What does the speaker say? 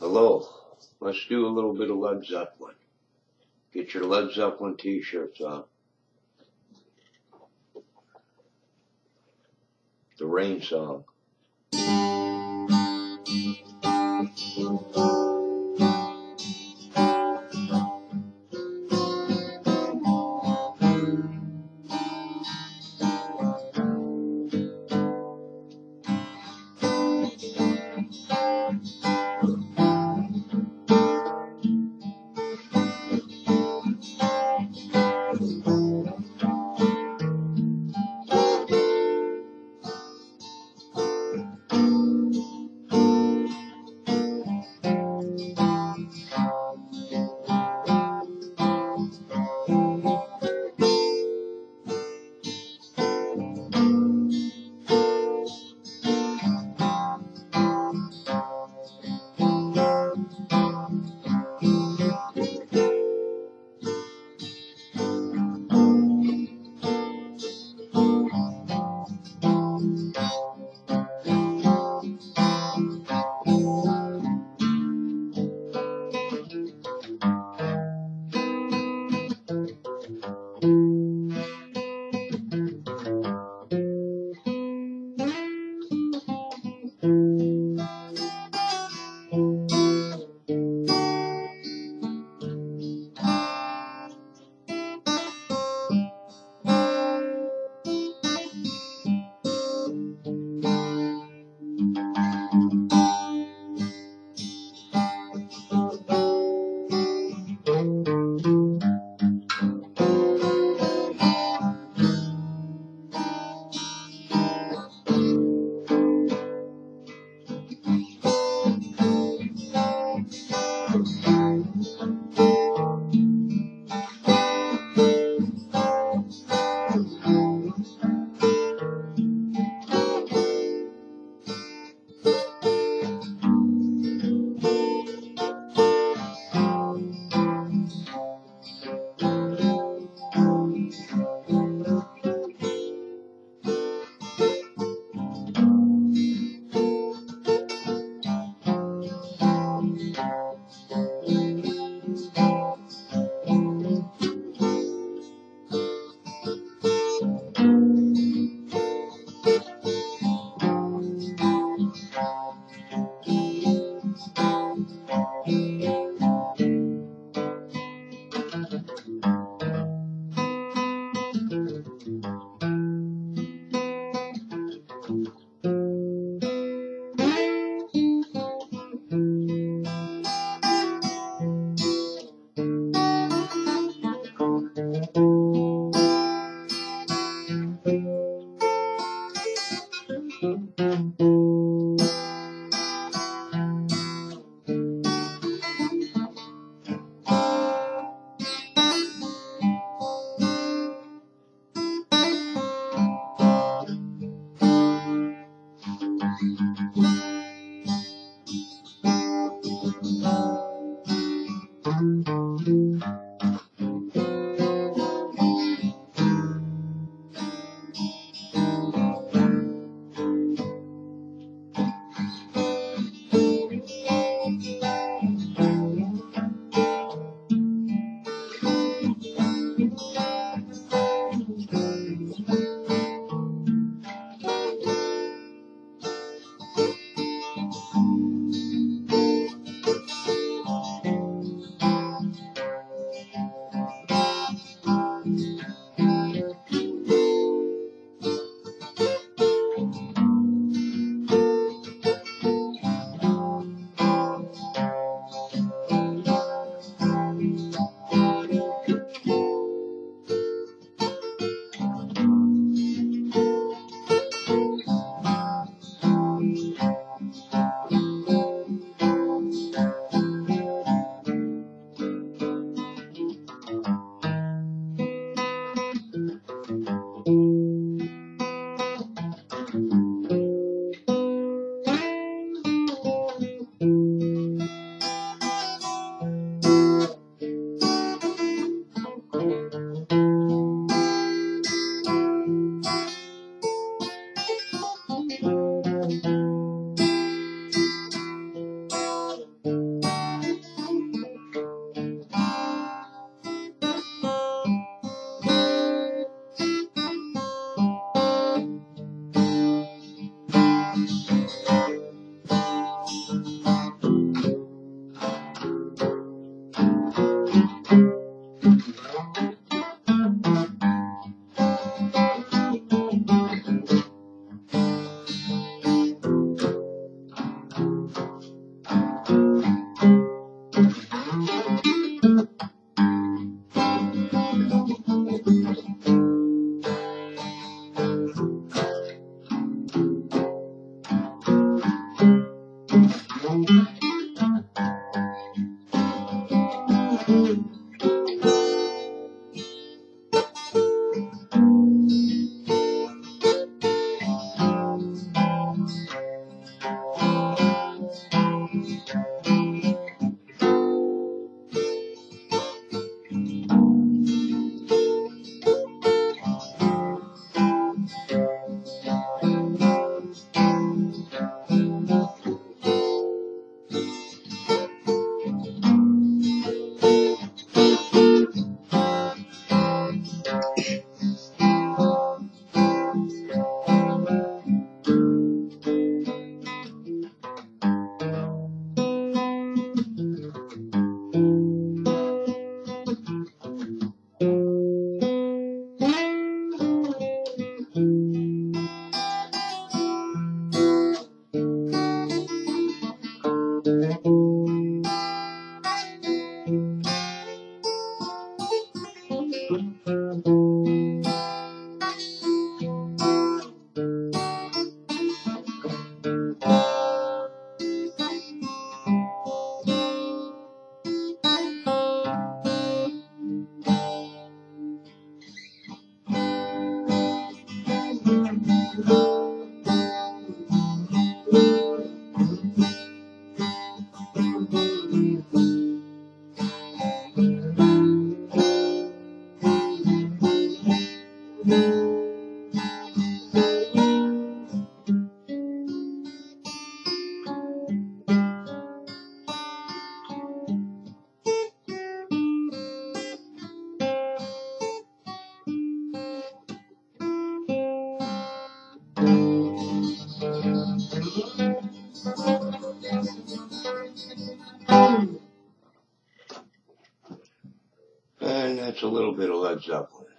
Hello. Let's do a little bit of Led Zeppelin. Get your Led Zeppelin t-shirts on. The rain song. A little bit of Led Zeppelin.